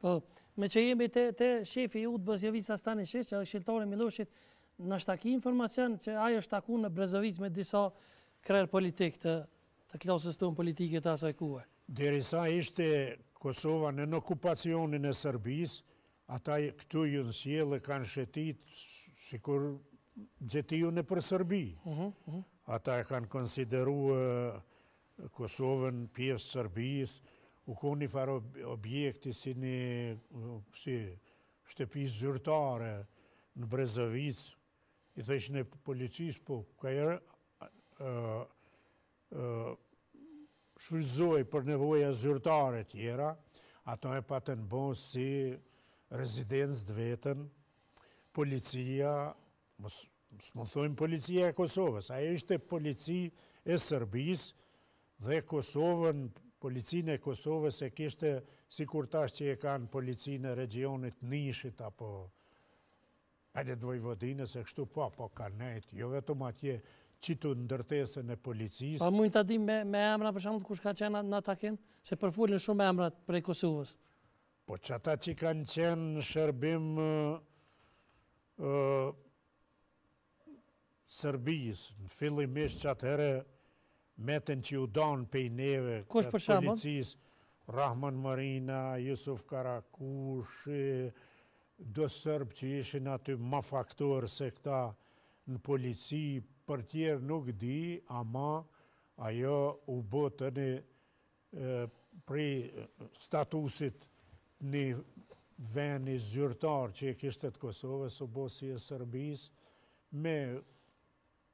Po, meqë jemi te shefi i UDB-së Jovica Stanishish, që edhe shiltar i Miloshit, në ashtu kemi informacion që ai është taku në Brezovicë me disa krerë politikë të klasës tonë politike të asaj kohe. Derisa ishte Kosova nën okupacionin e Serbisë, ata këtu janë sjellë e kanë shëtit sikur gjetiu nëpër Serbi. Mhm, mhm. Ata e kanë konsideru Kosovën pjesë t'Serbisë, u kon ni farë objekti si ni si shtëpi zyrtare në Brezovicë, i thojshin e policisë po ajo shfrytëzohej për nevoja zyrtare e tjera, atë e patën bo si rezidencë të vetën, policia mos S'mund thomë policia e Kosovës, ajo ishte polici e Serbisë edhe Kosovën, policinë e Kosovës e kishte sikur tash që e kanë policinë e regjionit t'Nishit apo edhe të Vojvodinës e kështu po, po kanë nejt, jo vetëm atje qitu ndërtesën e policisë. A mujmë ta dimë me emra për shembull kush ka qenë në takim, se përfolen shumë emra prej Kosovës. Po qata që kanë qenë në shërbim Serbisë, fillimisht që atëherë metën që u danë pej neve, Kush për shembull? policisë, Rrahman Morina, Jusuf Karakushi, do serbë që ishin aty ma faktorë se këta në polici, për tjerë nuk di, ama ajo u bo tani, prej statusit ni veni zyrtar që e kishte të Kosovës u bo si e Serbisë me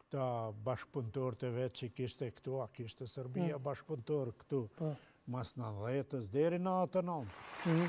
këta bashkëpunëtorët e vet që kishte këtu, a kishte Serbia mm. bashkëpunëtorë këtu po. mas nandhetës, deri në nantën. Mm,